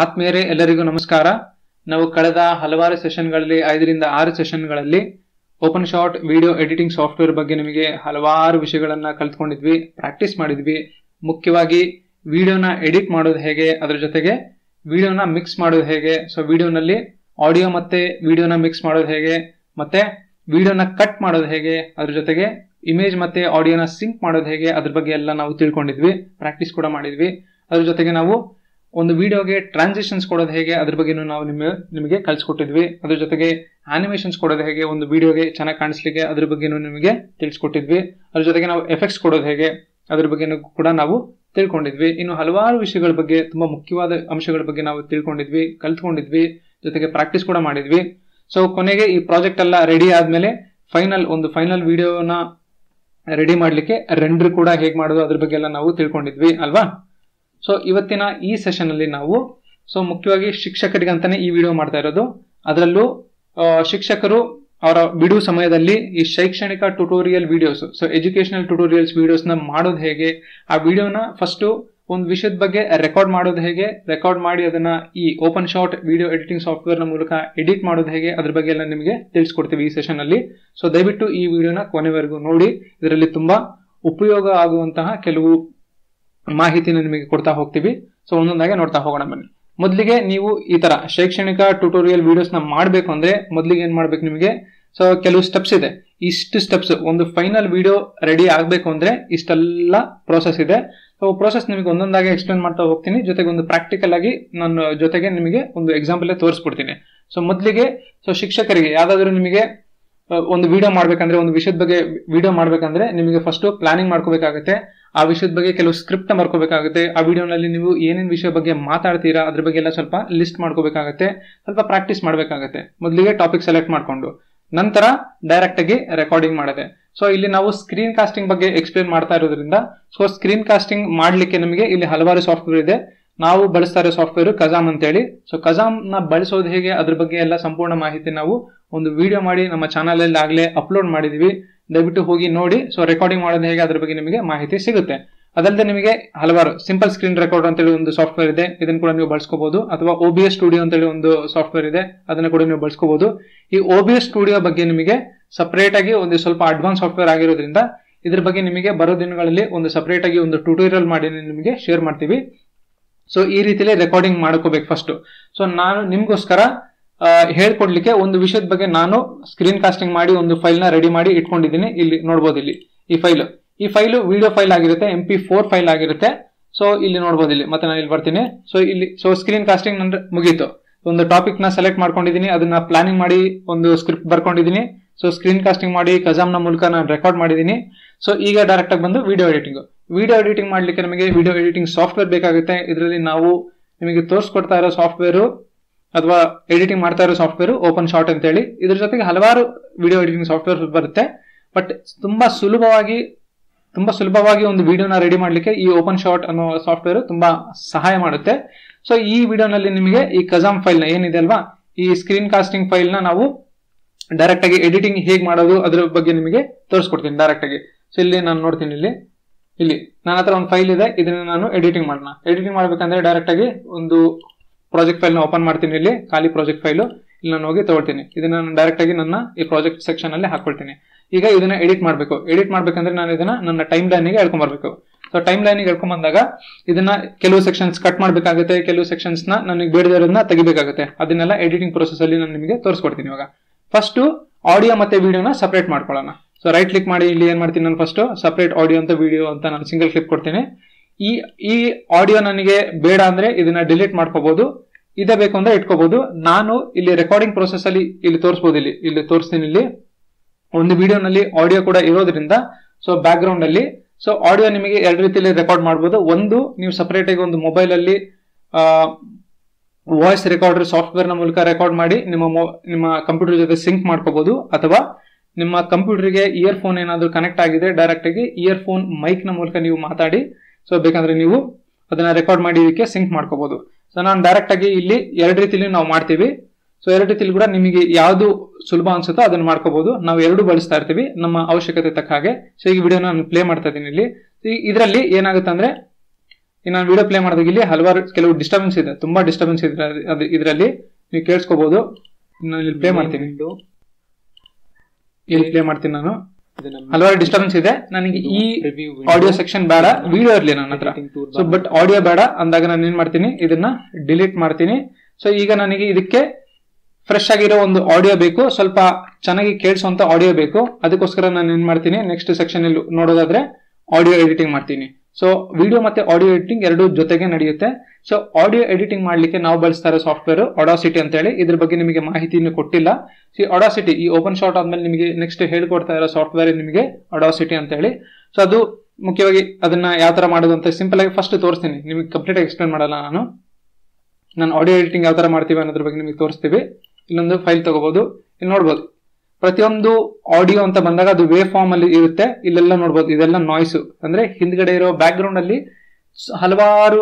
ಆತ್ಮೀಯರೇ, ಎಲ್ಲರಿಗೂ ನಮಸ್ಕಾರ. ನಾವು ಕಳೆದ ಹಲವಾರು ಸೆಷನ್ಗಳಲ್ಲಿ, ಐದರಿಂದ ಆರು ಸೆಷನ್ಗಳಲ್ಲಿ OpenShot video editing software ಬಗ್ಗೆ ನಿಮಗೆ ಹಲವಾರು ವಿಷಯಗಳನ್ನ ಕಲ್ತ್ಕೊಂಡಿದ್ವಿ, ಪ್ರಾಕ್ಟೀಸ್ ಮಾಡಿದ್ವಿ. ಮುಖ್ಯವಾಗಿ ವಿಡಿಯೋನ ಎಡಿಟ್ ಮಾಡೋದು ಹೇಗೆ, ಅದರ ಜೊತೆಗೆ ವಿಡಿಯೋನ ಮಿಕ್ಸ್ ಮಾಡೋದು ಹೇಗೆ, ಸೊ ವಿಡಿಯೋನಲ್ಲಿ ಆಡಿಯೋ ಮತ್ತೆ ವಿಡಿಯೋನ ಮಿಕ್ಸ್ ಮಾಡೋದು ಹೇಗೆ, ಮತ್ತೆ ವಿಡಿಯೋನ ಕಟ್ ಮಾಡೋದು ಹೇಗೆ, ಅದ್ರ ಜೊತೆಗೆ ಇಮೇಜ್ ಮತ್ತೆ ಆಡಿಯೋನ ಸಿಂಕ್ ಮಾಡೋದು ಹೇಗೆ, ಅದ್ರ ಬಗ್ಗೆ ಎಲ್ಲ ನಾವು ತಿಳ್ಕೊಂಡಿದ್ವಿ, ಪ್ರಾಕ್ಟೀಸ್ ಕೂಡ ಮಾಡಿದ್ವಿ. ಅದ್ರ ಜೊತೆಗೆ ನಾವು ಒಂದು ವಿಡಿಯೋಗೆ ಟ್ರಾನ್ಸಿಷನ್ಸ್ ಕೊಡೋದು ಹೇಗೆ, ಅದ್ರ ಬಗ್ಗೆನೂ ನಾವು ನಿಮ್ಮ ನಿಮಗೆ ಕಲಿಸ್ಕೊಟ್ಟಿದ್ವಿ ಅದ್ರ ಜೊತೆಗೆ ಆನಿಮೇಷನ್ಸ್ ಕೊಡೋದು ಹೇಗೆ, ಒಂದು ವಿಡಿಯೋಗೆ ಚೆನ್ನಾಗಿ ಕಾಣಿಸ್ಲಿಕ್ಕೆ ಅದ್ರ ಬಗ್ಗೆನೂ ನಿಮಗೆ ತಿಳಿಸ್ಕೊಟ್ಟಿದ್ವಿ. ಅದ್ರ ಜೊತೆಗೆ ನಾವು ಎಫೆಕ್ಟ್ಸ್ ಕೊಡೋದು ಹೇಗೆ, ಅದ್ರ ಬಗ್ಗೆನೂ ಕೂಡ ನಾವು ತಿಳ್ಕೊಂಡಿದ್ವಿ. ಇನ್ನು ಹಲವಾರು ವಿಷಯಗಳ ಬಗ್ಗೆ, ತುಂಬಾ ಮುಖ್ಯವಾದ ಅಂಶಗಳ ಬಗ್ಗೆ ನಾವು ತಿಳ್ಕೊಂಡಿದ್ವಿ, ಕಲ್ತ್ಕೊಂಡಿದ್ವಿ, ಜೊತೆಗೆ ಪ್ರಾಕ್ಟೀಸ್ ಕೂಡ ಮಾಡಿದ್ವಿ. ಸೊ ಕೊನೆಗೆ ಈ ಪ್ರಾಜೆಕ್ಟ್ ಎಲ್ಲ ರೆಡಿ ಆದ್ಮೇಲೆ ಫೈನಲ್ ಒಂದು ಫೈನಲ್ ವಿಡಿಯೋನ ರೆಡಿ ಮಾಡಲಿಕ್ಕೆ ರೆಂಡ್ರ್ ಕೂಡ ಹೇಗೆ ಮಾಡೋದು, ಅದ್ರ ಬಗ್ಗೆ ಎಲ್ಲ ನಾವು ತಿಳ್ಕೊಂಡಿದ್ವಿ, ಅಲ್ವಾ? ಸೊ ಇವತ್ತಿನ ಈ ಸೆಷನ್ ಅಲ್ಲಿ ನಾವು ಸೊ ಮುಖ್ಯವಾಗಿ ಶಿಕ್ಷಕರಿಗಂತಾನೆ ಈ ವಿಡಿಯೋ ಮಾಡ್ತಾ ಇರೋದು. ಅದರಲ್ಲೂ ಶಿಕ್ಷಕರು ಅವರ ಬಿಡುವ ಸಮಯದಲ್ಲಿ ಈ ಶೈಕ್ಷಣಿಕ tutorial videos so educational tutorials ವಿಡಿಯೋಸ್ನ ಮಾಡೋದು ಹೇಗೆ, ಆ ವಿಡಿಯೋನ ಫಸ್ಟ್ ಒಂದು ವಿಷಯದ ಬಗ್ಗೆ ರೆಕಾರ್ಡ್ ಮಾಡೋದು ಹೇಗೆ ರೆಕಾರ್ಡ್ ಮಾಡಿ ಅದನ್ನ ಈ ಓಪನ್ ಶಾಟ್ ವಿಡಿಯೋ ಎಡಿಟಿಂಗ್ ಸಾಫ್ಟ್ವೇರ್ನ ಮೂಲಕ ಎಡಿಟ್ ಮಾಡೋದು ಹೇಗೆ, ಅದ್ರ ಬಗ್ಗೆ ಎಲ್ಲ ನಿಮಗೆ ತಿಳಿಸ್ಕೊಡ್ತೀವಿ ಈ ಸೆಷನ್ ಅಲ್ಲಿ. ಸೊ ದಯವಿಟ್ಟು ಈ ವಿಡಿಯೋನ ಕೊನೆವರೆಗೂ ನೋಡಿ. ಇದರಲ್ಲಿ ತುಂಬಾ ಉಪಯೋಗ ಆಗುವಂತಹ ಕೆಲವು ಮಾಹಿತಿನ ನಿಮಗೆ ಕೊಡ್ತಾ ಹೋಗ್ತೀವಿ. ಸೊ ಒಂದೊಂದಾಗೆ ನೋಡ್ತಾ ಹೋಗೋಣ ಬನ್ನಿ. ಮೊದಲಿಗೆ ನೀವು ಈ ತರ ಶೈಕ್ಷಣಿಕ ಟ್ಯೂಟೋರಿಯಲ್ ವಿಡಿಯೋಸ್ನ ಮಾಡಬೇಕು ಅಂದ್ರೆ ಮೊದಲಿಗೆ ಏನ್ ಮಾಡ್ಬೇಕು ನಿಮಗೆ? ಸೊ ಕೆಲವು ಸ್ಟೆಪ್ಸ್ ಇದೆ. ಇಷ್ಟು ಸ್ಟೆಪ್ಸ್ ಒಂದು ಫೈನಲ್ ವಿಡಿಯೋ ರೆಡಿ ಆಗಬೇಕು ಅಂದ್ರೆ ಇಷ್ಟೆಲ್ಲ ಪ್ರೋಸೆಸ್ ಇದೆ. ಸೊ ಪ್ರೋಸೆಸ್ ನಿಮಗೆ ಒಂದೊಂದಾಗಿ ಎಕ್ಸ್ಪ್ಲೇನ್ ಮಾಡ್ತಾ ಹೋಗ್ತೀನಿ. ಜೊತೆಗೆ ಒಂದು ಪ್ರಾಕ್ಟಿಕಲ್ ಆಗಿ ನನ್ನ ಜೊತೆಗೆ ನಿಮಗೆ ಒಂದು ಎಕ್ಸಾಂಪಲ್ ತೋರಿಸ್ಬಿಡ್ತೀನಿ. ಸೊ ಮೊದಲಿಗೆ ಸೊ ಶಿಕ್ಷಕರಿಗೆ ಯಾವ್ದಾದ್ರು ನಿಮಗೆ ಒಂದು ವಿಡಿಯೋ ಮಾಡ್ಬೇಕಂದ್ರೆ, ಒಂದು ವಿಷಯದ ಬಗ್ಗೆ ವಿಡಿಯೋ ಮಾಡ್ಬೇಕಂದ್ರೆ ನಿಮಗೆ ಫಸ್ಟ್ ಪ್ಲಾನಿಂಗ್ ಮಾಡ್ಕೋಬೇಕಾಗುತ್ತೆ. ಆ ವಿಷಯದ ಬಗ್ಗೆ ಕೆಲವು ಸ್ಕ್ರಿಪ್ಟ್ ಬರ್ಕೋಬೇಕಾಗುತ್ತೆ ಆ ವಿಡಿಯೋನಲ್ಲಿ ನೀವು ಏನೇನು ವಿಷಯ ಬಗ್ಗೆ ಮಾತಾಡ್ತೀರಾ, ಅದ್ರ ಬಗ್ಗೆ ಎಲ್ಲ ಸ್ವಲ್ಪ ಲಿಸ್ಟ್ ಮಾಡ್ಕೋಬೇಕಾಗುತ್ತೆ, ಸ್ವಲ್ಪ ಪ್ರಾಕ್ಟೀಸ್ ಮಾಡಬೇಕಾಗತ್ತೆ. ಮೊದಲಿಗೆ ಟಾಪಿಕ್ ಸೆಲೆಕ್ಟ್ ಮಾಡಿಕೊಂಡು, ನಂತರ ಡೈರೆಕ್ಟ್ ಆಗಿ ರೆಕಾರ್ಡಿಂಗ್ ಮಾಡಿದೆ. ಸೊ ಇಲ್ಲಿ ನಾವು ಸ್ಕ್ರೀನ್ ಕಾಸ್ಟಿಂಗ್ ಬಗ್ಗೆ ಎಕ್ಸ್ಪ್ಲೇನ್ ಮಾಡ್ತಾ ಇರೋದ್ರಿಂದ ಸೊ ಸ್ಕ್ರೀನ್ ಕಾಸ್ಟಿಂಗ್ ಮಾಡಲಿಕ್ಕೆ ನಮಗೆ ಇಲ್ಲಿ ಹಲವಾರು ಸಾಫ್ಟ್ವೇರ್ ಇದೆ. ನಾವು ಬಳಸ್ತಾ ಇರೋ ಸಾಫ್ಟ್ವೇರ್ ಕಜಾಮ್ ಅಂತೇಳಿ. ಸೊ ಕಜಾಮ್ನ ಬಳಸೋದು ಹೇಗೆ, ಅದ್ರ ಬಗ್ಗೆ ಎಲ್ಲ ಸಂಪೂರ್ಣ ಮಾಹಿತಿ ನಾವು ಒಂದು ವಿಡಿಯೋ ಮಾಡಿ ನಮ್ಮ ಚಾನಲ್ ಅಲ್ಲಿ ಆಗ್ಲೇ ಅಪ್ಲೋಡ್ ಮಾಡಿದೀವಿ. ದಯವಿಟ್ಟು ಹೋಗಿ ನೋಡಿ. ಸೊ ರೆಕಾರ್ಡಿಂಗ್ ಮಾಡೋದು ಹೇಗೆ ಅದ್ರ ಬಗ್ಗೆ ನಿಮಗೆ ಮಾಹಿತಿ ಸಿಗುತ್ತೆ. ಅದಲ್ಲದೆ ನಿಮಗೆ ಹಲವಾರು ಸಿಂಪಲ್ ಸ್ಕ್ರೀನ್ ರೆಕಾರ್ಡ್ ಅಂತೇಳಿ ಒಂದು ಸಾಫ್ಟ್ವೇರ್ ಇದೆ. ಇದನ್ನು ಕೂಡ ನೀವು ಬಳಸ್ಕೋಬಹುದು ಅಥವಾ ಒ ಬಿ ಎಸ್ ಸ್ಟುಡಿಯೋ ಅಂತೇಳಿ ಒಂದು ಸಾಫ್ಟ್ವೇರ್ ಇದೆ. ಅದನ್ನ ಕೂಡ ನೀವು ಬಳಸ್ಕೋಬಹುದು ಈ ಒ ಬಿ ಎಸ್ ಸ್ಟುಡಿಯೋ ಬಗ್ಗೆ ನಿಮಗೆ ಸಪರೇಟ್ ಆಗಿ ಒಂದು ಸ್ವಲ್ಪ ಅಡ್ವಾನ್ಸ್ ಸಾಫ್ಟ್ವೇರ್ ಆಗಿರೋದ್ರಿಂದ ಇದ್ರ ಬಗ್ಗೆ ನಿಮಗೆ ಬರೋ ದಿನಗಳಲ್ಲಿ ಒಂದು ಸಪರೇಟ್ ಆಗಿ ಒಂದು ಟ್ಯೂಟೋರಿಯಲ್ ಮಾಡಿ ನಿಮಗೆ ಶೇರ್ ಮಾಡ್ತೀವಿ. ಸೊ ಈ ರೀತಿಯಲ್ಲಿ ರೆಕಾರ್ಡಿಂಗ್ ಮಾಡ್ಕೋಬೇಕು ಫಸ್ಟ್ ಸೊ ನಾನು ನಿಮ್ಗೋಸ್ಕರ ಹೇಳ್ಕೊಡ್ಲಿಕ್ಕೆ ಒಂದು ವಿಷಯದ ಬಗ್ಗೆ ನಾನು ಸ್ಕ್ರೀನ್ ಕಾಸ್ಟಿಂಗ್ ಮಾಡಿ, ಒಂದು ಫೈಲ್ನ ರೆಡಿ ಮಾಡಿ ಇಟ್ಕೊಂಡಿದ್ದೀನಿ. ಇಲ್ಲಿ ನೋಡ್ಬೋದು ಇಲ್ಲಿ ಈ ಫೈಲ್ ಈ ಫೈಲ್ ವಿಡಿಯೋ ಫೈಲ್ ಆಗಿರುತ್ತೆ ಎಂ ಫೋರ್ ಫೈಲ್ ಆಗಿರುತ್ತೆ. ಸೊ ಇಲ್ಲಿ ನೋಡ್ಬೋದು ಇಲ್ಲಿ. ಮತ್ತೆ ನಾನು ಇಲ್ಲಿ ಬರ್ತೀನಿ. ಸೊ ಇಲ್ಲಿ ಸೊ ಸ್ಕ್ರೀನ್ ಕಾಸ್ಟಿಂಗ್ ನಂದ್ರೆ ಮುಗೀತು. ಒಂದು ಟಾಪಿಕ್ನ ಸೆಲೆಕ್ಟ್ ಮಾಡ್ಕೊಂಡಿದ್ದೀನಿ. ಅದನ್ನ ಪ್ಲಾನಿಂಗ್ ಮಾಡಿ, ಒಂದು ಸ್ಕ್ರಿಪ್ಟ್ ಬರ್ಕೊಂಡಿದ್ದೀನಿ. ಸೊ ಸ್ಕ್ರೀನ್ ಕಾಸ್ಟಿಂಗ್ ಮಾಡಿ ಕಜಾಮ್ನ ಮೂಲಕ ನಾನು ರೆಕಾರ್ಡ್ ಮಾಡಿದ್ದೀನಿ. ಸೊ ಈಗ ಡೈರೆಕ್ಟ್ ಆಗಿ ಬಂದು ವಿಡಿಯೋ ಎಡಿಟಿಂಗ್ ವಿಡಿಯೋ ಎಡಿಟಿಂಗ್ ಮಾಡ್ಲಿಕ್ಕೆ ನಮಗೆ ವಿಡಿಯೋ ಎಡಿಟಿಂಗ್ ಸಾಫ್ಟ್ವೇರ್ ಬೇಕಾಗುತ್ತೆ. ಇದರಲ್ಲಿ ನಾವು ನಿಮಗೆ ತೋರಿಸ್ಕೊಡ್ತಾ ಇರೋ ಸಾಫ್ಟ್ವೇರ್ ಅಥವಾ ಎಡಿಟಿಂಗ್ ಮಾಡ್ತಾ ಇರೋ ಸಾಫ್ಟ್ವೇರ್ ಓಪನ್ ಶಾರ್ಟ್ ಅಂತ ಹೇಳಿ ಇದ್ರ ಜೊತೆಗೆ ಹಲವಾರು ವಿಡಿಯೋ ಎಡಿಟಿಂಗ್ ಸಾಫ್ಟ್ವೇರ್ ಬರುತ್ತೆ. ಬಟ್ ತುಂಬಾ ಸುಲಭವಾಗಿ ತುಂಬಾ ಸುಲಭವಾಗಿ ಒಂದು ವಿಡಿಯೋನ ರೆಡಿ ಮಾಡಲಿಕ್ಕೆ ಈ ಓಪನ್ ಶಾರ್ಟ್ ಅನ್ನೋ ಸಾಫ್ಟ್ವೇರ್ ತುಂಬಾ ಸಹಾಯ ಮಾಡುತ್ತೆ. ಸೊ ಈ ವಿಡಿಯೋನಲ್ಲಿ ನಿಮಗೆ ಈ ಕಜಾಮ್ ಫೈಲ್ನ ಏನಿದೆ ಅಲ್ವಾ, ಈ ಸ್ಕ್ರೀನ್ ಕಾಸ್ಟಿಂಗ್ ಫೈಲ್ನ ನಾವು ಡೈರೆಕ್ಟ್ ಆಗಿ ಎಡಿಟಿಂಗ್ ಹೇಗೆ ಮಾಡೋದು, ಅದ್ರ ಬಗ್ಗೆ ನಿಮಗೆ ತೋರಿಸ್ಕೊಡ್ತೀನಿ ಡೈರೆಕ್ಟ್ ಆಗಿ. ಸೊ ಇಲ್ಲಿ ನಾನು ನೋಡ್ತೀನಿ ಇಲ್ಲಿ. ಇಲ್ಲಿ ನನ್ನ ಹತ್ರ ಒಂದು ಫೈಲ್ ಇದೆ, ಇದನ್ನ ನಾನು ಎಡಿಟಿಂಗ್ ಮಾಡೋಣ. ಎಡಿಟಿಂಗ್ ಮಾಡ್ಬೇಕಂದ್ರೆ ಡೈರೆಕ್ಟ್ ಆಗಿ ಒಂದು ಪ್ರಾಜೆಕ್ಟ್ ಫೈಲ್ನ ಓಪನ್ ಮಾಡ್ತೀನಿ ಇಲ್ಲಿ, ಖಾಲಿ ಪ್ರಾಜೆಕ್ಟ್ ಫೈಲು ಇಲ್ಲಿ ನಾನು ಹೋಗಿ ತಗೊಳ್ತೀನಿ. ಇದನ್ನ ನಾನು ಡೈರೆಕ್ಟ್ ಆಗಿ ನನ್ನ ಈ ಪ್ರಾಜೆಕ್ಟ್ ಸೆಕ್ಷನ್ ಅಲ್ಲಿ ಹಾಕೊಳ್ತೀನಿ. ಈಗ ಇದನ್ನ ಎಡಿಟ್ ಮಾಡಬೇಕು. ಎಡಿಟ್ ಮಾಡ್ಬೇಕಂದ್ರೆ ನಾನು ಇದನ್ನ ನನ್ನ ಟೈಮ್ ಲೈನ್ಗೆ ಹೇಳ್ಕೊಂಡ್ ಬರ್ಬೇಕು ಸೊ ಟೈಮ್ ಲೈನ್ಗೆ ಹೇಳ್ಕೊಂಡ್ ಬಂದಾಗ ಇದನ್ನ ಕೆಲವು ಸೆಕ್ಷನ್ಸ್ ಕಟ್ ಮಾಡ್ಬೇಕಾಗುತ್ತೆ, ಕೆಲವು ಸೆಕ್ಷನ್ಸ್ನ ನನಗೆ ಬೇಡದಿರೋದನ್ನ ತೆಗಿಬೇಕಾಗುತ್ತೆ. ಅದನ್ನೆಲ್ಲ ಎಡಿಟಿಂಗ್ ಪ್ರೊಸೆಸ್ ಅಲ್ಲಿ ನಾನು ನಿಮಗೆ ತೋರಿಸ್ಕೊಡ್ತೀನಿ ಇವಾಗ. ಫಸ್ಟ್ ಆಡಿಯೋ ಮತ್ತೆ ವಿಡಿಯೋನ ಸಪರೇಟ್ ಮಾಡ್ಕೊಳ್ಳೋಣ. ಸೊ ರೈಟ್ ಕ್ಲಿಕ್ ಮಾಡಿ, ಇಲ್ಲಿ ಏನ್ ಮಾಡ್ತೀನಿ ನಾನು ಫಸ್ಟ್ ಸಪರೇಟ್ ಆಡಿಯೋ ಅಂತ ವಿಡಿಯೋ ಅಂತ ನಾನು ಸಿಂಗಲ್ ಕ್ಲಿಕ್ ಕೊಡ್ತೀನಿ. ಈ ಈ ಆಡಿಯೋ ನನಗೆ ಬೇಡ ಅಂದ್ರೆ ಇದನ್ನ ಡಿಲೀಟ್ ಮಾಡ್ಕೋಬಹುದು ಇದೇ ಬೇಕು ಅಂದ್ರೆ ಇಟ್ಕೋಬಹುದು ನಾನು ಇಲ್ಲಿ ರೆಕಾರ್ಡಿಂಗ್ ಪ್ರೊಸೆಸ್ ಅಲ್ಲಿ ಇಲ್ಲಿ ತೋರಿಸಬಹುದು ಇಲ್ಲಿ ಇಲ್ಲಿ ತೋರಿಸ್ತೀನಿ ಇಲ್ಲಿ. ಒಂದು ವಿಡಿಯೋನಲ್ಲಿ ಆಡಿಯೋ ಕೂಡ ಇರೋದ್ರಿಂದ ಸೊ ಬ್ಯಾಕ್ ಗ್ರೌಂಡ್ ಅಲ್ಲಿ. ಸೊ ಆಡಿಯೋ ನಿಮಗೆ ಎರಡು ರೀತಿಯಲ್ಲಿ ರೆಕಾರ್ಡ್ ಮಾಡಬಹುದು ಒಂದು, ನೀವು ಸಪರೇಟ್ ಆಗಿ ಒಂದು ಮೊಬೈಲ್ ಅಲ್ಲಿ ವಾಯ್ಸ್ ರೆಕಾರ್ಡರ್ ಸಾಫ್ಟ್ವೇರ್ನ ಮೂಲಕ ರೆಕಾರ್ಡ್ ಮಾಡಿ, ನಿಮ್ಮ ನಿಮ್ಮ ಕಂಪ್ಯೂಟರ್ ಜೊತೆ ಸಿಂಕ್ ಮಾಡ್ಕೋಬಹುದು ಅಥವಾ ನಿಮ್ಮ ಕಂಪ್ಯೂಟರ್ಗೆ ಇಯರ್ ಫೋನ್ ಏನಾದರೂ ಕನೆಕ್ಟ್ ಆಗಿದೆ ಡೈರೆಕ್ಟ್ ಆಗಿ ಇಯರ್ ಫೋನ್ ಮೈಕ್ನ ಮೂಲಕ ನೀವು ಮಾತಾಡಿ ಸೊ ಬೇಕಂದ್ರೆ ನೀವು ಅದನ್ನ ರೆಕಾರ್ಡ್ ಮಾಡಿ ಇದಕ್ಕೆ ಸಿಂಕ್ ಮಾಡ್ಕೋಬಹುದು ಸೊ ನಾನು ಡೈರೆಕ್ಟ್ ಆಗಿ ಇಲ್ಲಿ ಎರಡು ರೀತಿಲಿ ನಾವು ಮಾಡ್ತೀವಿ. ಸೊ ಎರಡು ರೀತಿಲಿ ಕೂಡ ನಿಮಗೆ ಯಾವುದು ಸುಲಭ ಅನ್ಸುತ್ತೋ ಅದನ್ನ ಮಾಡ್ಕೋಬಹುದು ನಾವು ಎರಡು ಬಳಸ್ತಾ ಇರ್ತೀವಿ, ನಮ್ಮ ಅವಶ್ಯಕತೆ ತಕ್ಕ ಹಾಗೆ. ಸೊ ಈ ವಿಡಿಯೋ ನಾನು ಪ್ಲೇ ಮಾಡ್ತಾ ಇದ್ದೀನಿ ಇಲ್ಲಿ. ಇದರಲ್ಲಿ ಏನಾಗುತ್ತೆ ಅಂದ್ರೆ ನಾನು ವಿಡಿಯೋ ಪ್ಲೇ ಮಾಡಿದಾಗ ಇಲ್ಲಿ ಹಲವಾರು ಕೆಲವು ಡಿಸ್ಟರ್ಬೆನ್ಸ್ ಇದೆ. ತುಂಬಾ ಡಿಸ್ಟರ್ಬೆನ್ಸ್ ಇದೆ ಅದು ಇದರಲ್ಲಿ. ನೀವು ಕೇಳಿಸ್ಕೋಬಹುದು ನಾನು ಇಲ್ಲಿ ಪ್ಲೇ ಮಾಡ್ತೀನಿ. ಇಲ್ಲಿ ಪ್ಲೇ ಮಾಡ್ತೀನಿ ನಾನು. ಹಲವಾರು ಡಿಸ್ಟರ್ಬೆನ್ಸ್ ಇದೆ. ನನಗೆ ಈ ಆಡಿಯೋ ಸೆಕ್ಷನ್ ಬೇಡ ವಿಡಿಯೋ ಇರಲಿ ನನ್ನ ಹತ್ರ. ಸೊ ಬಟ್ ಆಡಿಯೋ ಬೇಡ. ಅಂದಾಗ ನಾನು ಏನ್ ಮಾಡ್ತೀನಿ? ಇದನ್ನ ಡಿಲೀಟ್ ಮಾಡ್ತೀನಿ. ಸೊ ಈಗ ನನಗೆ ಇದಕ್ಕೆ ಫ್ರೆಶ್ ಆಗಿರೋ ಒಂದು ಆಡಿಯೋ ಬೇಕು. ಸ್ವಲ್ಪ ಚೆನ್ನಾಗಿ ಕೇಳಿಸುವಂತ ಆಡಿಯೋ ಬೇಕು. ಅದಕ್ಕೋಸ್ಕರ ನಾನು ಏನ್ ಮಾಡ್ತೀನಿ? ನೆಕ್ಸ್ಟ್ ಸೆಕ್ಷನ್ ಇಲ್ಲಿ ನೋಡೋದಾದ್ರೆ ಆಡಿಯೋ ಎಡಿಟಿಂಗ್ ಮಾಡ್ತೀನಿ. ಸೊ ವಿಡಿಯೋ ಮತ್ತೆ ಆಡಿಯೋ ಎಡಿಟಿಂಗ್ ಎರಡು ಜೊತೆಗೆ ನಡೆಯುತ್ತೆ. ಸೊ ಆಡಿಯೋ ಎಡಿಟಿಂಗ್ ಮಾಡಲಿಕ್ಕೆ ನಾವು ಬಳಸ್ತಾರೆ ಸಾಫ್ಟ್ವೇರ್ ಅಡಾಸಿಟಿ ಅಂತ ಹೇಳಿ ಇದ್ರ ಬಗ್ಗೆ ನಿಮಗೆ ಮಾಹಿತಿಯನ್ನು ಕೊಟ್ಟಿಲ್ಲ. ಸಿ ಅಡಾಸಿಟಿ ಈ ಓಪನ್ ಶಾರ್ಟ್ ಆದ್ಮೇಲೆ ನಿಮಗೆ ನೆಕ್ಸ್ಟ್ ಹೇಳ್ಕೊಡ್ತಾ ಇರೋ ಸಾಫ್ಟ್ವೇರ್ ನಿಮಗೆ ಅಡಾಸಿಟಿ ಅಂತ ಹೇಳಿ ಸೊ ಅದು ಮುಖ್ಯವಾಗಿ ಅದನ್ನ ಯಾವ ತರ ಮಾಡೋದು ಅಂತ ಸಿಂಪಲ್ ಆಗಿ ಫಸ್ಟ್ ತೋರಿಸ್ತೀನಿ. ನಿಮಗೆ ಕಂಪ್ಲೀಟ್ ಆಗಿ ಎಕ್ಸ್ಪ್ಲೇನ್ ಮಾಡಲ್ಲ ನಾನು. ನಾನು ಆಡಿಯೋ ಎಡಿಟಿಂಗ್ ಯಾವ ತರ ಮಾಡ್ತೀವಿ ಅನ್ನೋದ್ರ ಬಗ್ಗೆ ನಿಮಗೆ ತೋರಿಸ್ತೀವಿ. ಇಲ್ಲೊಂದು ಫೈಲ್ ತಗೋಬಹುದು ಇಲ್ಲಿ ನೋಡ್ಬೋದು. ಪ್ರತಿಯೊಂದು ಆಡಿಯೋ ಅಂತ ಬಂದಾಗ ಅದು ವೇ ಫಾರ್ಮ್ ಅಲ್ಲಿ ಇರುತ್ತೆ. ಇಲ್ಲೆಲ್ಲ ನೋಡ್ಬೋದು. ಇದೆಲ್ಲ ನಾಯ್ಸ್ ಅಂದ್ರೆ ಹಿಂದ್ಗಡೆ ಇರೋ ಬ್ಯಾಕ್ ಗ್ರೌಂಡ್ ಅಲ್ಲಿ ಹಲವಾರು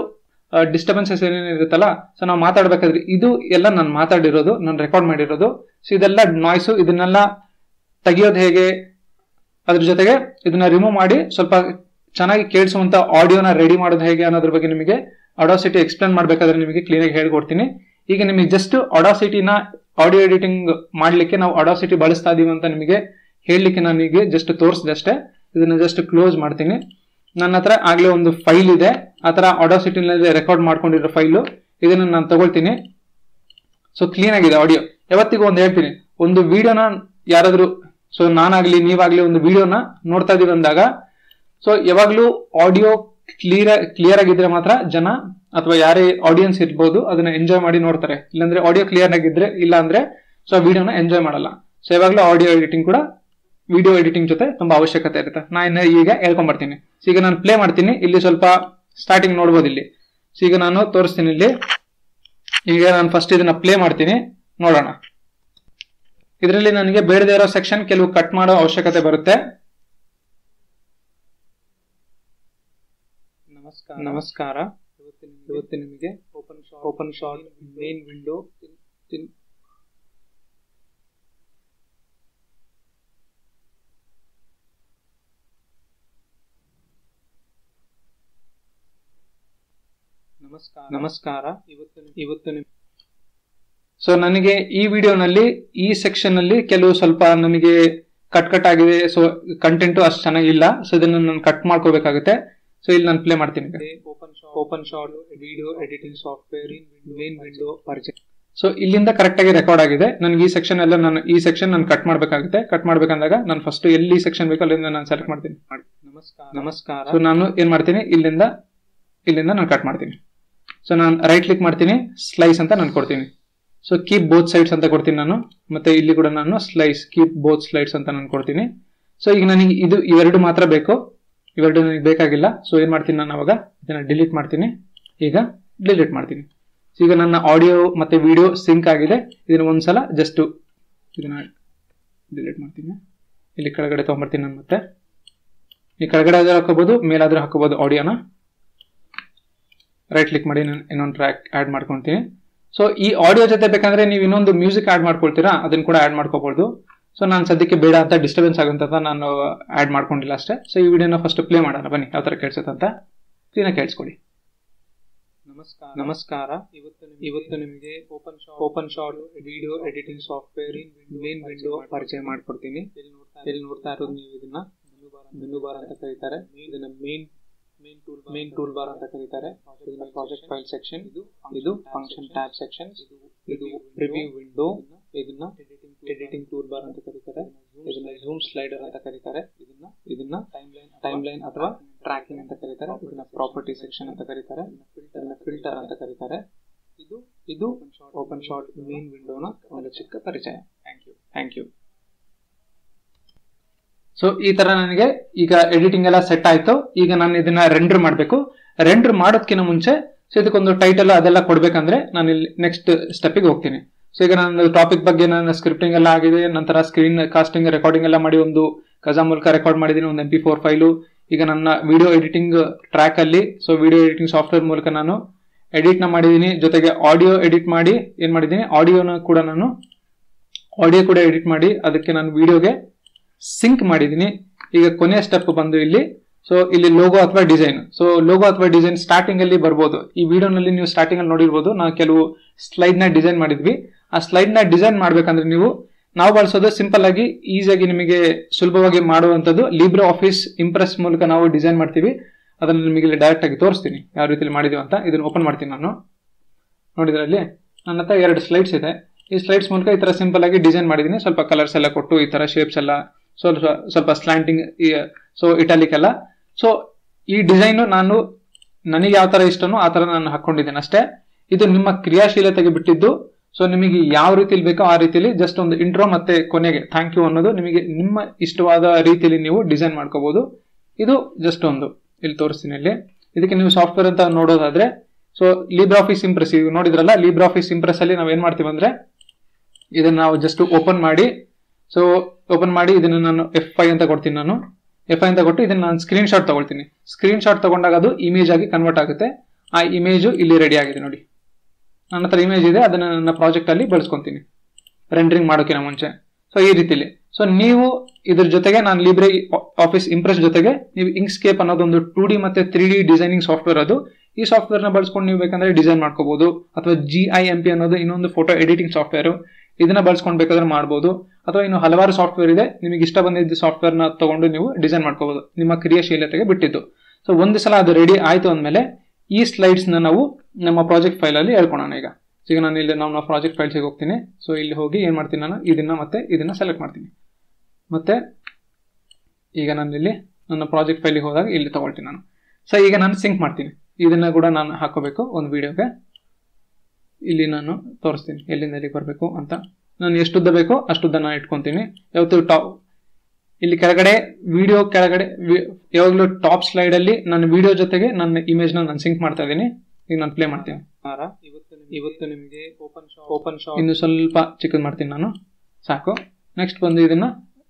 ಡಿಸ್ಟರ್ಬೆನ್ಸಸ್ ಏನೇನು ಇರುತ್ತಲ್ಲ ಸೊ ನಾವು ಮಾತಾಡ್ಬೇಕಾದ್ರೆ ಇದು ಎಲ್ಲ ನಾನು ಮಾತಾಡಿರೋದು, ನಾನು ರೆಕಾರ್ಡ್ ಮಾಡಿರೋದು. ಸೊ ಇದೆಲ್ಲ ನಾಯ್ಸು ಇದನ್ನೆಲ್ಲ ತೆಗಿಯೋದು ಹೇಗೆ? ಅದ್ರ ಜೊತೆಗೆ ಇದನ್ನ ರಿಮೂವ್ ಮಾಡಿ ಸ್ವಲ್ಪ ಚೆನ್ನಾಗಿ ಕೇಳಿಸುವಂತ ಆಡಿಯೋನ ರೆಡಿ ಮಾಡೋದು ಹೇಗೆ ಅನ್ನೋದ್ರ ಬಗ್ಗೆ ನಿಮಗೆ ಆಡೋಸಿಟಿ ಎಕ್ಸ್ಪ್ಲೇನ್ ಮಾಡಬೇಕಾದ್ರೆ ನಿಮಗೆ ಕ್ಲೀನ್ ಆಗಿ ಹೇಳ್ಕೊಡ್ತೀನಿ. ಈಗ ನಿಮಗೆ ಜಸ್ಟ್ ಅಡಾಸಿಟಿನ ಆಡಿಯೋ ಎಡಿಟಿಂಗ್ ಮಾಡ್ಲಿಕ್ಕೆ ನಾವು ಅಡಾಸಿಟಿ ಬಳಸ್ತಾ ಇದೀವಿ ಅಂತ ನಿಮಗೆ ಹೇಳಲಿಕ್ಕೆ ನನಗೆ ಜಸ್ಟ್ ತೋರಿಸಿದೆ ಅಷ್ಟೇ. ಇದನ್ನ ಜಸ್ಟ್ ಕ್ಲೋಸ್ ಮಾಡ್ತೀನಿ. ನನ್ನ ಹತ್ರ ಆಗ್ಲೇ ಒಂದು ಫೈಲ್ ಇದೆ. ಆ ಅಡಾಸಿಟಿನಲ್ಲಿ ರೆಕಾರ್ಡ್ ಮಾಡ್ಕೊಂಡಿರೋ ಫೈಲು ಇದನ್ನ ನಾನು ತಗೊಳ್ತೀನಿ. ಸೊ ಕ್ಲೀನ್ ಆಗಿದೆ ಆಡಿಯೋ ಯಾವತ್ತಿಗೂ ಒಂದು ಹೇಳ್ತೀನಿ. ಒಂದು ವಿಡಿಯೋನ ಯಾರಾದರೂ ಸೊ ನಾನಾಗ್ಲಿ, ನೀವಾಗ್ಲಿ ಒಂದು ವಿಡಿಯೋನ ನೋಡ್ತಾ ಇದೀವಿ ಅಂದಾಗ ಸೊ ಯಾವಾಗಲೂ ಆಡಿಯೋ ಕ್ಲಿಯರ್ ಕ್ಲಿಯರ್ ಆಗಿದ್ರೆ ಮಾತ್ರ ಜನ ಅಥವಾ ಯಾರೇ ಆಡಿಯನ್ಸ್ ಇರ್ಬೋದು ಅದನ್ನ ಎಂಜಾಯ್ ಮಾಡಿ ನೋಡ್ತಾರೆ. ಇಲ್ಲಾಂದ್ರೆ ಆಡಿಯೋ ಕ್ಲಿಯರ್ ಆಗಿದ್ರೆ ಇಲ್ಲ ಅಂದ್ರೆ ಸೊ ಆ ವಿಡಿಯೋನ ಎಂಜಾಯ್ ಮಾಡಲ್ಲ. ಸೊ ಯಾವಾಗಲೂ ಆಡಿಯೋ ಎಡಿಟಿಂಗ್ ಕೂಡ ವಿಡಿಯೋ ಎಡಿಟಿಂಗ್ ಜೊತೆ ತುಂಬಾ ಅವಶ್ಯಕತೆ ಇರುತ್ತೆ. ನಾನು ಈಗ ಹೇಳ್ಕೊಂಡ್ಬರ್ತೀನಿ ಸೊ ಈಗ ನಾನು ಪ್ಲೇ ಮಾಡ್ತೀನಿ. ಇಲ್ಲಿ ಸ್ವಲ್ಪ ಸ್ಟಾರ್ಟಿಂಗ್ ನೋಡ್ಬೋದು ಇಲ್ಲಿ. ಸೊ ಈಗ ನಾನು ತೋರಿಸ್ತೀನಿ ಇಲ್ಲಿ. ಈಗ ನಾನು ಫಸ್ಟ್ ಇದನ್ನ ಪ್ಲೇ ಮಾಡ್ತೀನಿ. ನೋಡೋಣ. ಇದರಲ್ಲಿ ನನಗೆ ಬೇಡದೇ ಇರೋ ಸೆಕ್ಷನ್ ಕೆಲವು ಕಟ್ ಮಾಡೋ ಅವಶ್ಯಕತೆ ಬರುತ್ತೆ. ನಮಸ್ಕಾರ. ನಮಸ್ಕಾರ. ಇವತ್ತು ನಿಮಗೆ OpenShot OpenShot main window ನಮಸ್ಕಾರ. ನಮಸ್ಕಾರ. ಇವತ್ತು ಇವತ್ತು ನಿಮ್ ಸೊ ನನಗೆ ಈ ವಿಡಿಯೋನಲ್ಲಿ ಈ ಸೆಕ್ಷನ್ ಅಲ್ಲಿ ಕೆಲವು ಸ್ವಲ್ಪ ನನಗೆ ಕಟ್ ಕಟ್ ಆಗಿದೆ. ಸೊ ಕಂಟೆಂಟು ಅಷ್ಟು ಚೆನ್ನಾಗಿಲ್ಲ. ಸೊ ಇದನ್ನ ನಾನು ಕಟ್ ಮಾಡ್ಕೋಬೇಕಾಗುತ್ತೆ ಸೊ ಇಲ್ಲಿ ನಾನು ಪ್ಲೇ ಮಾಡ್ತೀನಿ OpenShot video editing software main window ಪರಿಚಯ ಸೊ ಇಲ್ಲಿಂದ ಕರೆಕ್ಟ್ ಆಗಿ ರೆಕಾರ್ಡ್ ಆಗಿದೆ. ನನಗೆ ಈ ಸೆಕ್ಷನ್ ಎಲ್ಲ ನಾನು ಈ ಸೆಕ್ಷನ್ ನಾನು ಕಟ್ ಮಾಡಬೇಕಾಗುತ್ತೆ. ಕಟ್ ಮಾಡ್ಬೇಕಂದಾಗ ನಾನು ಫಸ್ಟ್ ಎಲ್ಲಿ ಸೆಕ್ಷನ್ ಬೇಕು ಅಲ್ಲಿಂದ ನಾನು ಸೆಲೆಕ್ಟ್ ಮಾಡ್ತೀನಿ. ನಮಸ್ಕಾರ. ನಮಸ್ಕಾರ. ಸೊ ನಾನು ಏನ್ ಮಾಡ್ತೀನಿ? ಇಲ್ಲಿಂದ ಇಲ್ಲಿಂದ ನಾನು ಕಟ್ ಮಾಡ್ತೀನಿ. ಸೊ ನಾನು ರೈಟ್ ಕ್ಲಿಕ್ ಮಾಡ್ತೀನಿ. ಸ್ಲೈಸ್ ಅಂತ ನಾನು ಕೊಡ್ತೀನಿ. ಸೊ ಕೀಪ್ ಬೋತ್ ಸೈಡ್ಸ್ ಅಂತ ಕೊಡ್ತೀನಿ ನಾನು. ಮತ್ತೆ ಇಲ್ಲಿ ಕೂಡ ನಾನು ಸ್ಲೈಸ್ ಕೀಪ್ ಬೋತ್ ಸ್ಲೈಡ್ಸ್ ಅಂತ ನಾನು ಕೊಡ್ತೀನಿ. ಸೊ ಈಗ ನನಗೆ ಇದು ಇವೆರಡು ಮಾತ್ರ ಬೇಕು. ಇವೆರಡು ನನಗೆ ಬೇಕಾಗಿಲ್ಲ. ಸೊ ಏನು ಮಾಡ್ತೀನಿ ನಾನು ಅವಾಗ? ಇದನ್ನ ಡಿಲೀಟ್ ಮಾಡ್ತೀನಿ. ಈಗ ಡಿಲೀಟ್ ಮಾಡ್ತೀನಿ. ಈಗ ನನ್ನ ಆಡಿಯೋ ಮತ್ತೆ ವಿಡಿಯೋ ಸಿಂಕ್ ಆಗಿದೆ. ಇದನ್ನ ಒಂದ್ಸಲ ಜಸ್ಟ್ ಇದನ್ನ ಡಿಲೀಟ್ ಮಾಡ್ತೀನಿ. ಇಲ್ಲಿ ಕೆಳಗಡೆ ತೊಗೊಂಬರ್ತೀನಿ ನಾನು ಮತ್ತೆ. ಈ ಕೆಳಗಡೆ ಆದ್ರೂ ಹಾಕೋಬಹುದು ಮೇಲಾದ್ರೂ ಹಾಕೋಬಹುದು ಆಡಿಯೋನ ರೈಟ್ ಕ್ಲಿಕ್ ಮಾಡಿ ನಾನು ಇನ್ನೊಂದು ಟ್ರ್ಯಾಕ್ ಆ್ಯಡ್ ಮಾಡ್ಕೊತೀನಿ. ಸೊ ಈ ಆಡಿಯೋ ಜೊತೆ ಬೇಕಂದ್ರೆ ನೀವು ಇನ್ನೊಂದು ಮ್ಯೂಸಿಕ್ ಆ್ಯಡ್ ಮಾಡ್ಕೊಳ್ತೀರಾ? ಅದನ್ನು ಕೂಡ ಆ್ಯಡ್ ಮಾಡ್ಕೋಬಹುದು ಸೊ ನಾನು ಸದ್ಯಕ್ಕೆ ಬೇಡ ಅಂತ ಡಿಸ್ಟರ್ಬೆನ್ಸ್ ಆಗುವಂತ ನಾನು ಆಡ್ ಮಾಡ್ಕೊಂಡಿಲ್ಲ ಅಷ್ಟೇ. ಸೊ ಈ ವಿಡಿಯೋನ ಫಸ್ಟ್ ಪ್ಲೇ ಮಾಡೋಣ. ಬನ್ನಿ ಯಾವ ತರ ಕೇಳಿಸುತ್ತೆ ಅಂತ ಕ್ಲೀನಾಗಿ ಕೇಳಿಸ್ಕೊಡಿ ನಮಸ್ಕಾರ. ನಮಸ್ಕಾರ. ಇವತ್ತು ಇವತ್ತು ನಿಮಗೆ OpenShot OpenShot video editing software main window ಪರಿಚಯ ಮಾಡ್ಕೊಡ್ತೀನಿ. ಎಲ್ಲಿ ನೋಡ್ತಾ ಇರೋದು? ನೀವು ಇದನ್ನ? ಮೆನು ಬಾರ್ ಅಂತ ಕರೀತಾರೆ. ಇದನ್ನ main main tool main tool bar ಅಂತ ಕರೀತಾರೆ. ಇದನ್ನ ಪ್ರಾಜೆಕ್ಟ್ ಫೈಲ್ ಸೆಕ್ಷನ್ ಇದು ಇದು ಫಂಕ್ಷನ್ ಟ್ಯಾಬ್ ಸೆಕ್ಷನ್ ಇದು ಪ್ರಿವ್ಯೂ ವಿಂಡೋ ಇದನ್ನ ಎಡಿಟಿಂಗ್ ಟೂಲ್ ಬಾರ್ ಅಂತ ಕರೀತಾರೆ. ಇದನ್ನ ಜೂಮ್ ಸ್ಲೈಡರ್ ಅಂತ ಕರೀತಾರೆ. ಇದನ್ನ ಇದನ್ನ ಟೈಮ್ ಲೈನ್ ಅಥವಾ ಟ್ರ್ಯಾಕಿಂಗ್ ಅಂತ ಕರೀತಾರೆ. ಇದನ್ನ ಪ್ರಾಪರ್ಟಿ ಸೆಕ್ಷನ್ ಅಂತ ಕರೀತಾರೆ. ಇದನ್ನ ಫಿಲ್ಟರ್ ಅಂತ ಕರೀತಾರೆ. ಇದು ಇದು ಓಪನ್ ಶಾಟ್ ಮೇನ್ ವಿಂಡೋನ ಒಂದು ಚಿಕ್ಕ ಪರಿಚಯ. Thank you thank you so ಈ ತರ ನನಗೆ ಈಗ ಎಡಿಟಿಂಗ್ ಎಲ್ಲ ಸೆಟ್ ಆಯ್ತು. ಈಗ ನಾನು ಇದನ್ನ ರೆಂಡರ್ ಮಾಡಬೇಕು. ರೆಂಡರ್ ಮಾಡೋದಕ್ಕಿಂತ ಮುಂಚೆ ಸೊ ಇದಕ್ಕೊಂದು ಟೈಟಲ್ ಅದೆಲ್ಲ ಕೊಡ್ಬೇಕಂದ್ರೆ ನಾನು ಇಲ್ಲಿ ನೆಕ್ಸ್ಟ್ ಸ್ಟೆಪ್ಗೆ ಹೋಗ್ತೀನಿ. ಸೊ ಈಗ ನಾನು ಟಾಪಿಕ್ ಬಗ್ಗೆ ನನ್ನ ಸ್ಕ್ರಿಪ್ಟಿಂಗ್ ಎಲ್ಲ ಆಗಿದೆ. ನಂತರ ಸ್ಕ್ರೀನ್ ಕಾಸ್ಟಿಂಗ್ ರೆಕಾರ್ಡಿಂಗ್ ಎಲ್ಲ ಮಾಡಿ ಒಂದು ಕಜಾ ಮೂಲಕ ರೆಕಾರ್ಡ್ ಮಾಡಿದ್ದೀನಿ, ಒಂದು ಎಂ ಪಿ ಫೋರ್ ಫೈಲು ಈಗ ನನ್ನ ವಿಡಿಯೋ ಎಡಿಟಿಂಗ್ ಟ್ರ್ಯಾಕ್ ಅಲ್ಲಿ ಸೊ ವಿಡಿಯೋ ಎಡಿಟಿಂಗ್ ಸಾಫ್ಟ್ವೇರ್ ಮೂಲಕ ನಾನು ಎಡಿಟ್ನ ಮಾಡಿದ್ದೀನಿ. ಜೊತೆಗೆ ಆಡಿಯೋ ಎಡಿಟ್ ಮಾಡಿ, ಏನು ಮಾಡಿದ್ದೀನಿ? ಆಡಿಯೋನ ಕೂಡ ನಾನು ಆಡಿಯೋ ಕೂಡ ಎಡಿಟ್ ಮಾಡಿ, ಅದಕ್ಕೆ ನಾನು ವಿಡಿಯೋಗೆ ಸಿಂಕ್ ಮಾಡಿದ್ದೀನಿ. ಈಗ ಕೊನೆಯ ಸ್ಟೆಪ್ ಬಂದು ಇಲ್ಲಿ ಸೊ ಇಲ್ಲಿ ಲೋಗೋ ಅಥವಾ ಡಿಸೈನ್ ಸೊ ಲೋಗೋ ಅಥವಾ ಡಿಸೈನ್ ಸ್ಟಾರ್ಟಿಂಗ್ ಅಲ್ಲಿ ಬರ್ಬೋದು. ಈ ವಿಡಿಯೋನಲ್ಲಿ ನೀವು ಸ್ಟಾರ್ಟಿಂಗ್ ಅಲ್ಲಿ ನೋಡಿರ್ಬೋದು. ನಾವು ಕೆಲವು ಸ್ಲೈಡ್ನ ಡಿಸೈನ್ ಮಾಡಿದ್ವಿ. ಆ ಸ್ಲೈಡ್ನ ಡಿಸೈನ್ ಮಾಡ್ಬೇಕಂದ್ರೆ ನೀವು, ನಾವು ಬಳಸೋದು ಸಿಂಪಲ್ ಆಗಿ ಈಸಿಯಾಗಿ ನಿಮಗೆ ಸುಲಭವಾಗಿ ಮಾಡುವಂತದ್ದು ಲಿಬ್ರೆ ಆಫೀಸ್ ಇಂಪ್ರೆಸ್ ಮೂಲಕ ನಾವು ಡಿಸೈನ್ ಮಾಡ್ತೀವಿ. ಅದನ್ನು ನಿಮಗೆ ಇಲ್ಲಿ ಡೈರೆಕ್ಟ್ ಆಗಿ ತೋರಿಸ್ತೀನಿ. ಯಾವ ರೀತಿಯಲ್ಲಿ ಮಾಡಿದೀವಿ ಅಂತ. ಇದನ್ನು ಓಪನ್ ಮಾಡ್ತೀನಿ ನಾನು. ನೋಡಿದ್ರಲ್ಲಿ ನನ್ನ ಹತ್ರ ಎರಡು ಸ್ಲೈಡ್ಸ್ ಇದೆ. ಈ ಸ್ಲೈಡ್ಸ್ ಮೂಲಕ ಈ ತರ ಸಿಂಪಲ್ ಆಗಿ ಡಿಸೈನ್ ಮಾಡಿದ್ದೀನಿ. ಸ್ವಲ್ಪ ಕಲರ್ಸ್ ಎಲ್ಲ ಕೊಟ್ಟು, ಈ ತರ ಶೇಪ್ಸ್ ಎಲ್ಲ, ಸ್ವಲ್ಪ ಸ್ವಲ್ಪ ಸ್ಲಾಂಟಿಂಗ್ ಸೊ ಇಟಾಲಿಕ್ ಎಲ್ಲ. ಸೊ ಈ ಡಿಸೈನ್ ನಾನು ನನಗೆ ಯಾವ ತರ ಇಷ್ಟನೋ ಆ ತರ ನಾನು ಹಾಕೊಂಡಿದ್ದೇನೆ ಅಷ್ಟೇ. ಇದು ನಿಮ್ಮ ಕ್ರಿಯಾಶೀಲತೆಗೆ ಬಿಟ್ಟಿದ್ದು. ಸೊ ನಿಮಗೆ ಯಾವ ರೀತಿಯಲ್ಲಿ ಬೇಕೋ ಆ ರೀತಿಯಲ್ಲಿ ಜಸ್ಟ್ ಒಂದು ಇಂಟ್ರೋ ಮತ್ತೆ ಕೊನೆಗೆ ಥ್ಯಾಂಕ್ ಯು ಅನ್ನೋದು ನಿಮಗೆ ನಿಮ್ಮ ಇಷ್ಟವಾದ ರೀತಿಯಲ್ಲಿ ನೀವು ಡಿಸೈನ್ ಮಾಡ್ಕೋಬಹುದು ಇದು ಜಸ್ಟ್ ಒಂದು ಇಲ್ಲಿ ತೋರಿಸ್ತೀನಿ ಇಲ್ಲಿ. ಇದಕ್ಕೆ ನೀವು ಸಾಫ್ಟ್ವೇರ್ ಅಂತ ನೋಡೋದಾದ್ರೆ ಸೊ ಲೀಬ್ರಾ ಆಫೀಸ್ ಇಂಪ್ರೆಸ್ ಈಗ ನೋಡಿದ್ರಲ್ಲ ಲೀಬ್ರಾ ಆಫೀಸ್ ಇಂಪ್ರೆಸ್ ಅಲ್ಲಿ ನಾವು ಏನ್ ಮಾಡ್ತೀವಿ ಅಂದ್ರೆ, ಇದನ್ನ ನಾವು ಜಸ್ಟ್ ಓಪನ್ ಮಾಡಿ ಸೊ ಓಪನ್ ಮಾಡಿ ಇದನ್ನ ನಾನು ಎಫ್ ಅಂತ ಕೊಡ್ತೀನಿ ನಾನು. ಎಫ್ ಐ ಅಂತ ಕೊಟ್ಟು ಇದನ್ನ ನಾನು ಸ್ಕ್ರೀನ್ ಶಾಟ್ ತಗೊಳ್ತೀನಿ. ಸ್ಕ್ರೀನ್ ಶಾಟ್ ತಗೊಂಡಾಗ ಅದು ಇಮೇಜ್ ಆಗಿ ಕನ್ವರ್ಟ್ ಆಗುತ್ತೆ. ಆ ಇಮೇಜು ಇಲ್ಲಿ ರೆಡಿ ಆಗಿದೆ ನೋಡಿ. ನನ್ನ ಹತ್ರ ಇಮೇಜ್ ಇದೆ, ಅದನ್ನ ನನ್ನ ಪ್ರಾಜೆಕ್ಟ್ ಅಲ್ಲಿ ಬಳಸ್ಕೊಂತೀನಿ. ರೆಂಡರಿಂಗ್ ಮಾಡೋಕ್ಕಿಂತ ಮುಂಚೆ. ಸೊ ಈ ರೀತಿಲಿ. ಸೊ ನೀವು ಇದ್ರ ಜೊತೆಗೆ ನಾನು ಲಿಬ್ರೆ ಆಫೀಸ್ ಇಂಪ್ರೆಸ್ ಜೊತೆಗೆ ನೀವು ಇಂಕ್ಸ್ಕೇಪ್ ಅನ್ನೋದೊಂದು ಟೂ ಡಿ ಮತ್ತೆ ತ್ರೀ ಡಿ ಡಿಸೈನಿಂಗ್ ಸಾಫ್ಟ್ವೇರ್ ಅದು. ಈ ಸಾಫ್ಟ್ವೇರ್ನ ಬಳಸ್ಕೊಂಡು ನೀವು ಬೇಕಂದ್ರೆ ಡಿಸೈನ್ ಮಾಡ್ಕೋಬಹುದು ಅಥವಾ ಜಿ ಐ ಎಂ ಪಿ ಅನ್ನೋದು ಇನ್ನೊಂದು ಫೋಟೋ ಎಡಿಟಿಂಗ್ ಸಾಫ್ಟ್ವೇರ್ ಇದನ್ನ ಬಳಸ್ಕೊಂಡು ಬೇಕಾದ್ರೆ ಮಾಡಬಹುದು ಅಥವಾ ಇನ್ನು ಹಲವಾರು ಸಾಫ್ಟ್ವೇರ್ ಇದೆ. ನಿಮಗೆ ಇಷ್ಟ ಬಂದಿದ್ದ ಸಾಫ್ಟ್ವೇರ್ನ ತಗೊಂಡು ನೀವು ಡಿಸೈನ್ ಮಾಡ್ಕೋಬಹುದು ನಿಮ್ಮ ಕ್ರಿಯಾಶೀಲತೆಗೆ ಬಿಟ್ಟಿದ್ದು. ಸೊ ಒಂದು ಸಲ ಅದು ರೆಡಿ ಆಯ್ತು ಅಂದ್ಮೇಲೆ ಈ ಸ್ಲೈಡ್ಸ್ನ ನಾವು ನಮ್ಮ ಪ್ರಾಜೆಕ್ಟ್ ಫೈಲ್ ಅಲ್ಲಿ ಹೇಳ್ಕೊಳೋಣ ಈಗ. ಈಗ ನಾನು ಇಲ್ಲಿ ನಾವು ಪ್ರಾಜೆಕ್ಟ್ ಫೈಲ್ಸಿಗೆ ಹೋಗ್ತೀನಿ. ಸೊ ಇಲ್ಲಿ ಹೋಗಿ ಏನ್ ಮಾಡ್ತೀನಿ ನಾನು? ಇದನ್ನ ಮತ್ತೆ ಇದನ್ನ ಸೆಲೆಕ್ಟ್ ಮಾಡ್ತೀನಿ. ಮತ್ತೆ ಈಗ ನಾನು ಇಲ್ಲಿ ನನ್ನ ಪ್ರಾಜೆಕ್ಟ್ ಫೈಲಿಗೆ ಹೋದಾಗ ಇಲ್ಲಿ ತಗೊಳ್ತೀನಿ ನಾನು. ಸೊ ಈಗ ನಾನು ಸಿಂಕ್ ಮಾಡ್ತೀನಿ. ಇದನ್ನ ಕೂಡ ನಾನು ಹಾಕೋಬೇಕು ಒಂದು ವಿಡಿಯೋಗೆ ಇಲ್ಲಿ ನಾನು ತೋರಿಸ್ತೀನಿ ಎಲ್ಲಿಂದ ಎಲ್ಲಿಗೆ ಬರಬೇಕು ಅಂತ. ನಾನು ಎಷ್ಟುದ್ದ ಬೇಕೋ ಅಷ್ಟುದ್ದ ನಾನು ಇಟ್ಕೊತೀನಿ. ಯಾವತ್ತು ಟಾಪ್ ಇಲ್ಲಿ ಕೆಳಗಡೆ ವಿಡಿಯೋ ಕೆಳಗಡೆ ಯಾವಾಗಲೂ ಟಾಪ್ ಸ್ಲೈಡ್ ಅಲ್ಲಿ ನನ್ನ ವಿಡಿಯೋ ಜೊತೆಗೆ ನನ್ನ ಇಮೇಜ್ ನಾನು ಸಿಂಕ್ ಮಾಡ್ತಾ ಇದ್ದೀನಿ. ಈಗ ನಾನು ಪ್ಲೇ ಮಾಡ್ತೀನಿ. ಇವತ್ತು ನಿಮಗೆ ಓಪನ್ ಓಪನ್ ಶಾಪ್ ಇನ್ನು ಸ್ವಲ್ಪ ಚಿಕ್ಕದ್ ಮಾಡ್ತೀನಿ ನಾನು. ಸಾಕು. ನೆಕ್ಸ್ಟ್ ಬಂದು ಇದನ್ನ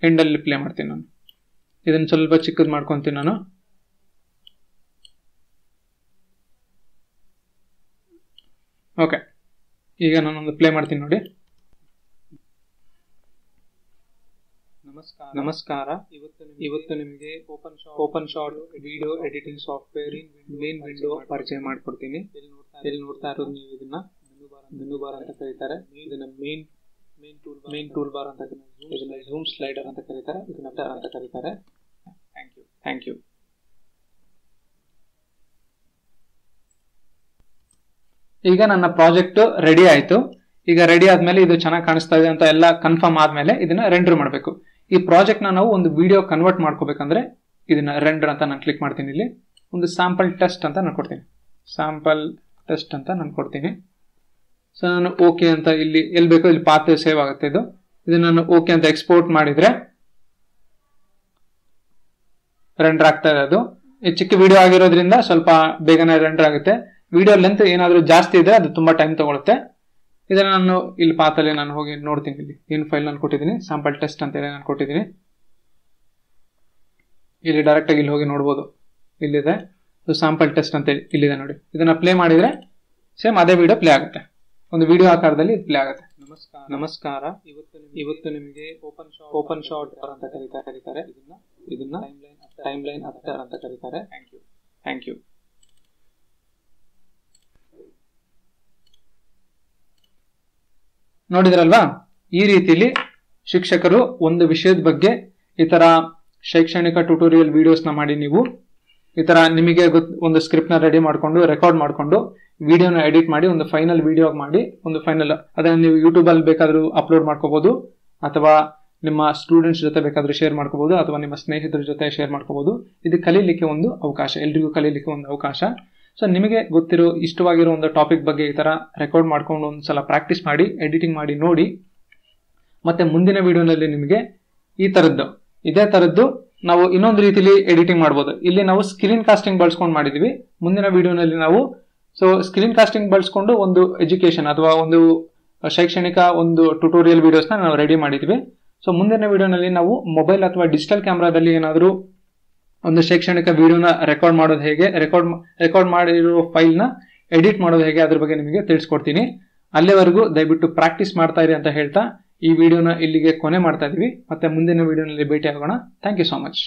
ಎಂಡಲ್ಲಿ ಪ್ಲೇ ಮಾಡ್ತೀನಿ ನಾನು. ಇದನ್ನ ಸ್ವಲ್ಪ ಚಿಕ್ಕದ್ ಮಾಡ್ಕೊತೀನಿ ನಾನು. ಓಕೆ ಈಗ ನಾನೊಂದು ಪ್ಲೇ ಮಾಡ್ತೀನಿ ನೋಡಿ. ನಮಸ್ಕಾರ. ನಮಸ್ಕಾರ. ಇವತ್ತು ಇವತ್ತು ನಿಮಗೆ open OpenShot video editing software main window ಪರಿಚಯ ಮಾಡ್ಕೊಡ್ತೀನಿ. ಎಲ್ಲಿ ನೋಡ್ತಾ ಇರೋದು ನೀವು ಇದನ್ನ? ಮೆನು ಬಾರ್ ಅಂತ ಕರೀತಾರೆ. ಇದನ್ನ main main tool main tool bar ಅಂತ ಇದನ್ನ ಜೂಮ್ ಸ್ಲೈಡರ್ ಅಂತ ಕರೀತಾರೆ. ಇದನ್ನ ಟರ್ ಅಂತ ಕರೀತಾರೆ. ಥ್ಯಾಂಕ್ ಯು ಥ್ಯಾಂಕ್ ಯು ಈಗ ನನ್ನ ಪ್ರಾಜೆಕ್ಟ್ ರೆಡಿ ಆಯ್ತು. ಈಗ ರೆಡಿ ಆದ್ಮೇಲೆ ಇದು ಚೆನ್ನಾಗಿ ಕಾಣಿಸ್ತಾ ಇದೆ ಅಂತ ಎಲ್ಲ ಕನ್ಫರ್ಮ್ ಆದ್ಮೇಲೆ ಇದನ್ನ ರೆಂಡರ್ ಮಾಡಬೇಕು. ಈ ಪ್ರಾಜೆಕ್ಟ್ ನಾವು ಒಂದು ವಿಡಿಯೋ ಕನ್ವರ್ಟ್ ಮಾಡ್ಕೋಬೇಕಂದ್ರೆ ಇದನ್ನ ರೆಂಡರ್ ಅಂತ ನಾನು ಕ್ಲಿಕ್ ಮಾಡ್ತೀನಿ ಇಲ್ಲಿ. ಒಂದು ಸ್ಯಾಂಪಲ್ ಟೆಸ್ಟ್ ಅಂತ ನಾನು ಕೊಡ್ತೀನಿ. ಸ್ಯಾಂಪಲ್ ಟೆಸ್ಟ್ ಅಂತ ನಾನು ಕೊಡ್ತೀನಿ. ಸೊ ನಾನು ಓಕೆ ಅಂತ ಇಲ್ಲಿ ಎಲ್ಲಿ ಬೇಕೋ ಇಲ್ಲಿ ಪಾತ್ರೆ ಸೇವ್ ಆಗುತ್ತೆ ಇದು. ಇದನ್ನ ನಾನು ಓಕೆ ಅಂತ ಎಕ್ಸ್ಪೋರ್ಟ್ ಮಾಡಿದ್ರೆ ರೆಂಡರ್ ಆಗ್ತಾ ಇದೆ ಅದು. ಈ ಚಿಕ್ಕ ವಿಡಿಯೋ ಆಗಿರೋದ್ರಿಂದ ಸ್ವಲ್ಪ ಬೇಗನೆ ರೆಂಡರ್ ಆಗುತ್ತೆ. ವಿಡಿಯೋ ಲೆಂತ್ ಏನಾದರೂ ಜಾಸ್ತಿ ಇದ್ರೆ ಅದು ತುಂಬಾ ಟೈಮ್ ತಗೊಳುತ್ತೆ. ಇದನ್ನ ನಾನು ಇಲ್ಲಿ ಪಾತಲ್ಲಿ ನಾನು ಹೋಗಿ ನೋಡ್ತೀನಿ ಇಲ್ಲಿ. ಏನು ಫೈಲ್ ನಾನು ಕೊಟ್ಟಿದ್ದೀನಿ? ಸ್ಯಾಂಪಲ್ ಟೆಸ್ಟ್ ಅಂತ ಹೇಳಿ ನಾನು ಕೊಟ್ಟಿದ್ದೀನಿ. ಇಲ್ಲಿ ಡೈರೆಕ್ಟ್ ಆಗಿ ಇಲ್ಲಿ ಹೋಗಿ ನೋಡ್ಬೋದು. ಇಲ್ಲಿದೆ. ಸ್ಯಾಂಪಲ್ ಟೆಸ್ಟ್ ಅಂತ ಹೇಳಿ ಇಲ್ಲಿದೆ ನೋಡಿ. ಇದನ್ನ ಪ್ಲೇ ಮಾಡಿದ್ರೆ ಸೇಮ್ ಅದೇ ವಿಡಿಯೋ ಪ್ಲೇ ಆಗುತ್ತೆ. ಒಂದು ವಿಡಿಯೋ ಆಕಾರದಲ್ಲಿ ಪ್ಲೇ ಆಗುತ್ತೆ. ನಮಸ್ಕಾರ. ನಮಸ್ಕಾರ. ಇವತ್ತು ಇವತ್ತು ನಿಮಗೆ ಓಪನ್ ಶಾಟ್ ಓಪನ್ ಶಾಟ್ ಅಂತ ಕರೀತಾರೆ. ಕರೀತಾರೆ. ಇದನ್ನ ಇದನ್ನ ಟೈಮ್ ಲೈನ್ ಅಫ್ಟರ್ ಅಂತ ಕರೀತಾರೆ. ಥ್ಯಾಂಕ್ ಯು ಥ್ಯಾಂಕ್ ಯು ನೋಡಿದ್ರಲ್ವಾ? ಈ ರೀತಿಲಿ ಶಿಕ್ಷಕರು ಒಂದು ವಿಷಯದ ಬಗ್ಗೆ ಈ ತರ ಶೈಕ್ಷಣಿಕ ಟ್ಯುಟೋರಿಯಲ್ ವಿಡಿಯೋಸ್ನ ಮಾಡಿ ನೀವು ಈ ತರ ನಿಮಗೆ ಒಂದು ಸ್ಕ್ರಿಪ್ಟ್ನ ರೆಡಿ ಮಾಡ್ಕೊಂಡು ರೆಕಾರ್ಡ್ ಮಾಡ್ಕೊಂಡು ವಿಡಿಯೋನ ಎಡಿಟ್ ಮಾಡಿ, ಒಂದು ಫೈನಲ್ ವಿಡಿಯೋ ಮಾಡಿ, ಒಂದು ಫೈನಲ್ ಅದನ್ನು ನೀವು ಯೂಟ್ಯೂಬಲ್ಲಿ ಬೇಕಾದ್ರೂ ಅಪ್ಲೋಡ್ ಮಾಡ್ಕೋಬಹುದು ಅಥವಾ ನಿಮ್ಮ ಸ್ಟೂಡೆಂಟ್ಸ್ ಜೊತೆ ಬೇಕಾದರೂ ಶೇರ್ ಮಾಡ್ಕೋಬಹುದು ಅಥವಾ ನಿಮ್ಮ ಸ್ನೇಹಿತರ ಜೊತೆ ಶೇರ್ ಮಾಡ್ಕೋಬಹುದು ಇದು ಕಲೀಲಿಕ್ಕೆ ಒಂದು ಅವಕಾಶ, ಎಲ್ರಿಗೂ ಕಲೀಲಿಕ್ಕೆ ಒಂದು ಅವಕಾಶ. ಸೊ ನಿಮಗೆ ಗೊತ್ತಿರೋ ಇಷ್ಟವಾಗಿರೋ ಒಂದು ಟಾಪಿಕ್ ಬಗ್ಗೆ ಈ ಥರ ರೆಕಾರ್ಡ್ ಮಾಡ್ಕೊಂಡು ಒಂದ್ಸಲ ಪ್ರಾಕ್ಟೀಸ್ ಮಾಡಿ ಎಡಿಟಿಂಗ್ ಮಾಡಿ, ನೋಡಿ. ಮತ್ತೆ ಮುಂದಿನ ವಿಡಿಯೋನಲ್ಲಿ ನಿಮಗೆ ಈ ಥರದ್ದು ಇದೇ ಥರದ್ದು ನಾವು ಇನ್ನೊಂದು ರೀತಿಲಿ ಎಡಿಟಿಂಗ್ ಮಾಡ್ಬೋದು. ಇಲ್ಲಿ ನಾವು ಸ್ಕ್ರೀನ್ ಕಾಸ್ಟಿಂಗ್ ಬಳಸ್ಕೊಂಡು ಮಾಡಿದ್ವಿ. ಮುಂದಿನ ವಿಡಿಯೋನಲ್ಲಿ ನಾವು ಸೊ ಸ್ಕ್ರೀನ್ ಕಾಸ್ಟಿಂಗ್ ಬಳಸ್ಕೊಂಡು ಒಂದು ಎಜುಕೇಶನ್ ಅಥವಾ ಒಂದು ಶೈಕ್ಷಣಿಕ ಒಂದು ಟ್ಯುಟೋರಿಯಲ್ ವಿಡಿಯೋಸ್ನ ನಾವು ರೆಡಿ ಮಾಡಿದ್ವಿ. ಸೊ ಮುಂದಿನ ವಿಡಿಯೋನಲ್ಲಿ ನಾವು ಮೊಬೈಲ್ ಅಥವಾ ಡಿಜಿಟಲ್ ಕ್ಯಾಮ್ರಾದಲ್ಲಿ ಏನಾದರೂ ಒಂದು ಶೈಕ್ಷಣಿಕ ವಿಡಿಯೋನ ರೆಕಾರ್ಡ್ ಮಾಡೋದು ಹೇಗೆ? ರೆಕಾರ್ಡ್ ರೆಕಾರ್ಡ್ ಮಾಡಿರೋ ಫೈಲ್ನ ಎಡಿಟ್ ಮಾಡೋದು ಹೇಗೆ? ಅದ್ರ ಬಗ್ಗೆ ನಿಮಗೆ ತಿಳಿಸ್ಕೊಡ್ತೀನಿ. ಅಲ್ಲಿವರೆಗೂ ದಯವಿಟ್ಟು ಪ್ರಾಕ್ಟೀಸ್ ಮಾಡ್ತಾ ಇರಿ ಅಂತ ಹೇಳ್ತಾ ಈ ವಿಡಿಯೋನ ಇಲ್ಲಿಗೆ ಕೊನೆ ಮಾಡ್ತಾ ಇದೀವಿ ಮತ್ತೆ ಮುಂದಿನ ವಿಡಿಯೋನಲ್ಲಿ ಭೇಟಿ ಆಗೋಣ ಥ್ಯಾಂಕ್ ಯು ಸೋ ಮಚ್